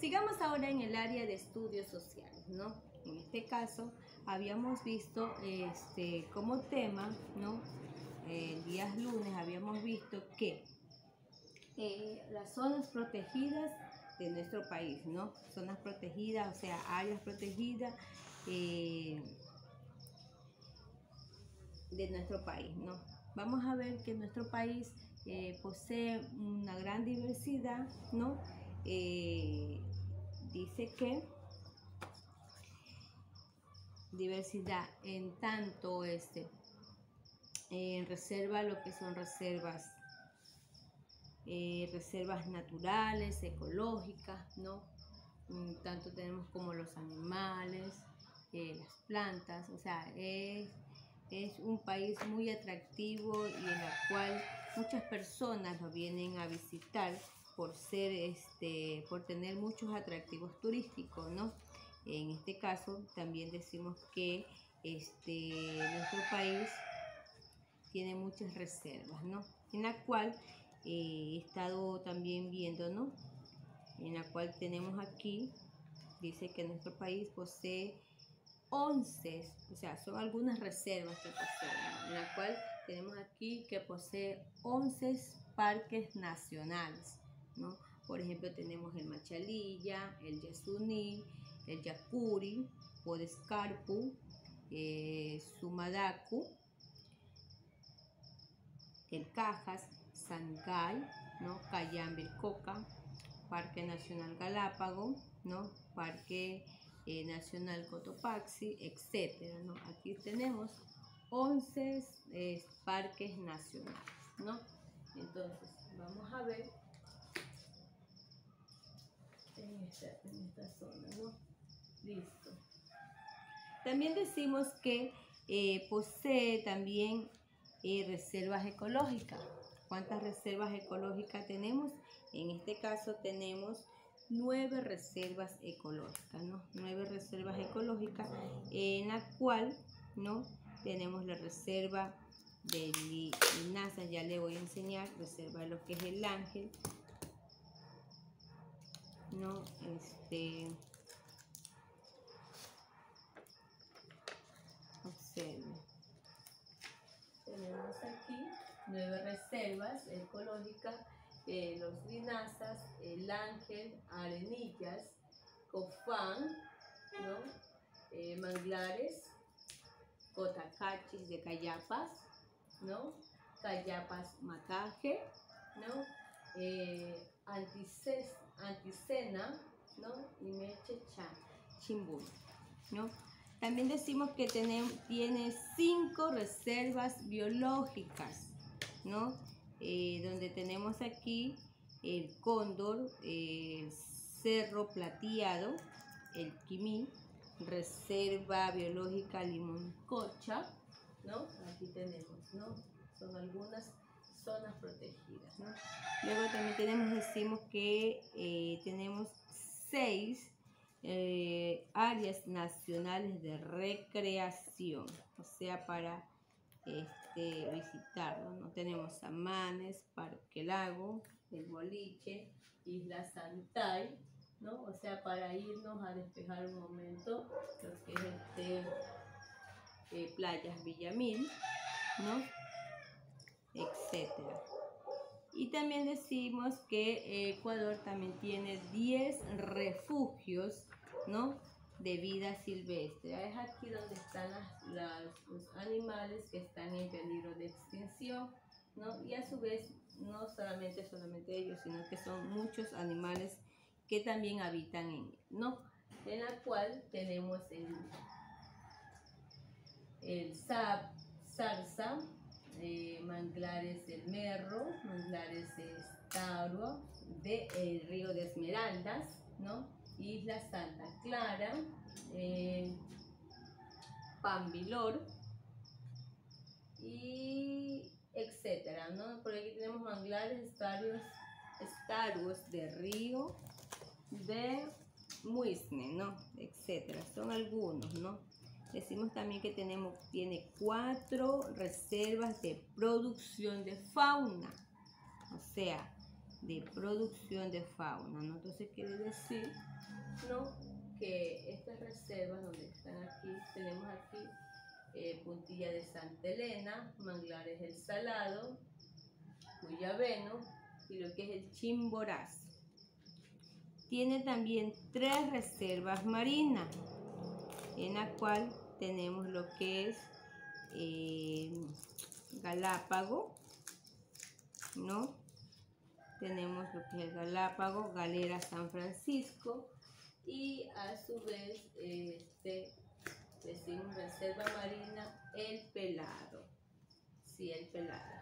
Sigamos ahora en el área de estudios sociales, ¿no? En este caso, habíamos visto este, como tema, ¿no? El día lunes habíamos visto que eh, las zonas protegidas de nuestro país, ¿no? Zonas protegidas, o sea, áreas protegidas eh, de nuestro país, ¿no? Vamos a ver que nuestro país eh, posee una gran diversidad, ¿no? Dice que diversidad en tanto este en reserva lo que son reservas eh, reservas naturales ecológicas no mm, tanto tenemos como los animales eh, las plantas o sea es, es un país muy atractivo y en el cual muchas personas lo vienen a visitar por ser este por tener muchos atractivos turísticos no en este caso también decimos que este, nuestro país tiene muchas reservas, ¿no? En la cual eh, he estado también viendo, ¿no? En la cual tenemos aquí, dice que nuestro país posee 11, o sea, son algunas reservas que posee, en la cual tenemos aquí que posee 11 parques nacionales, Por ejemplo, tenemos el Machalilla, el Yasuní, el Yakuri, Podescarpu, eh, Sumadaku, el Cajas, Sangay, ¿no? Coca, Parque Nacional Galápago, ¿no? Parque eh, Nacional Cotopaxi, etcétera, ¿no? Aquí tenemos 11 eh, parques nacionales, ¿no? Entonces, vamos a ver en esta, zona, ¿no? Listo. También decimos que eh, posee también eh, reservas ecológicas. ¿Cuántas reservas ecológicas tenemos? En este caso tenemos nueve reservas ecológicas, ¿no? Nueve reservas ecológicas en la cual, ¿no? Tenemos la reserva de Linaza, ya le voy a enseñar, reserva de lo que es el ángel, ¿no? Este, Tenemos aquí nueve reservas ecológicas, eh, los linazas, el ángel, arenillas, cofán, eh, manglares, cotacachis de cayapas, ¿no? cayapas macaje, ¿no? Eh, anticena, ¿no? y meche chimbún, ¿no? También decimos que tiene cinco reservas biológicas, ¿no? Eh, donde tenemos aquí el cóndor, el cerro plateado, el quimí, reserva biológica limoncocha, ¿no? Aquí tenemos, ¿no? Son algunas zonas protegidas, ¿no? Luego también tenemos, decimos que eh, tenemos seis eh, áreas nacionales de recreación, o sea, para este, visitarlo. ¿no? Tenemos Amanes, Parque Lago, El Boliche, Isla Santay, ¿no? O sea, para irnos a despejar un momento, lo que es este, eh, Playas Villamil, ¿no? Etcétera. Y también decimos que Ecuador también tiene 10 refugios ¿no? de vida silvestre. Es aquí donde están los animales que están en peligro de extinción, ¿no? Y a su vez, no solamente, solamente ellos, sino que son muchos animales que también habitan en ¿no? En la cual tenemos el, el sap, eh, manglares del Merro, manglares de Tauro, de el río de Esmeraldas, ¿no? Isla Santa Clara, eh, Pambilor y etcétera, ¿no? Por aquí tenemos manglares, estarios, estarios de río, de Muisne, ¿no? Etcétera, son algunos, ¿no? Decimos también que tenemos, tiene cuatro reservas de producción de fauna, o sea, de producción de fauna, ¿no? Entonces quiere decir, ¿no? Que estas reservas donde están aquí, tenemos aquí eh, Puntilla de Santa Elena, Manglares del Salado, Cuyabeno y lo que es el Chimborazo. Tiene también tres reservas marinas, en la cual tenemos lo que es eh, Galápago, ¿no? Tenemos lo que es el Galápago, Galera San Francisco y a su vez este, decimos reserva marina El Pelado, sí, El Pelado.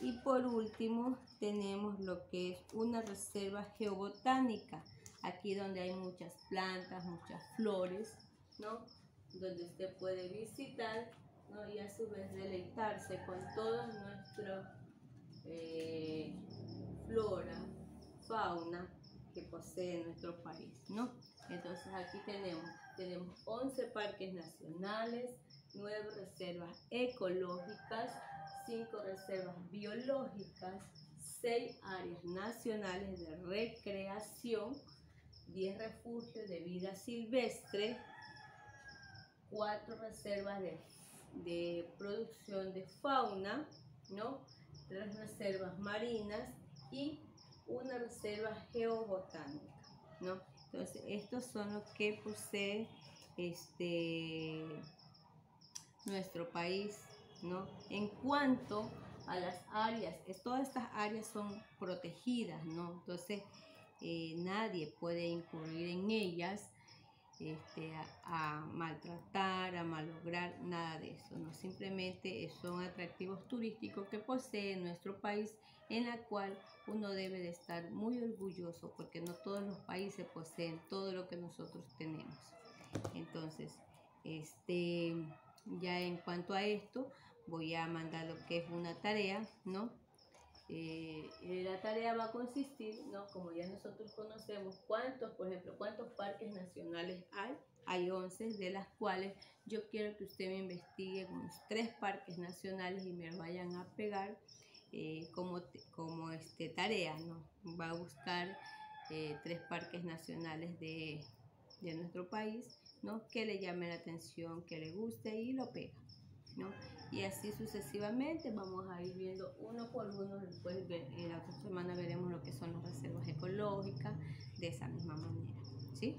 Y por último tenemos lo que es una reserva geobotánica, aquí donde hay muchas plantas, muchas flores, ¿no? Donde usted puede visitar ¿no? y a su vez deleitarse con toda nuestra eh, flora, fauna que posee nuestro país, ¿no? Entonces aquí tenemos, tenemos 11 parques nacionales, 9 reservas ecológicas, 5 reservas biológicas, 6 áreas nacionales de recreación, 10 refugios de vida silvestre, 4 reservas de, de producción de fauna, ¿no? 3 reservas marinas y una reserva geobotánica, ¿no? Entonces, estos son los que posee este, nuestro país ¿no? En cuanto a las áreas, todas estas áreas son protegidas, ¿no? Entonces, eh, nadie puede incurrir en ellas este, a, maltratar, a malograr, nada de eso, ¿no? Simplemente son atractivos turísticos que posee nuestro país en la cual uno debe de estar muy orgulloso porque no todos los países poseen todo lo que nosotros tenemos. Entonces, este, ya en cuanto a esto, voy a mandar lo que es una tarea, ¿no? Eh, la tarea va a consistir, ¿no? Como ya nosotros conocemos, cuántos, por ejemplo, cuántos parques nacionales hay. Hay 11, de las cuales yo quiero que usted me investigue unos tres parques nacionales y me vayan a pegar eh, como, como este, tarea, ¿no? Va a buscar eh, tres parques nacionales de, de nuestro país, ¿no? Que le llame la atención, que le guste y lo pega, ¿no? y así sucesivamente vamos a ir viendo uno por uno después en la otra semana veremos lo que son las reservas ecológicas de esa misma manera ¿sí?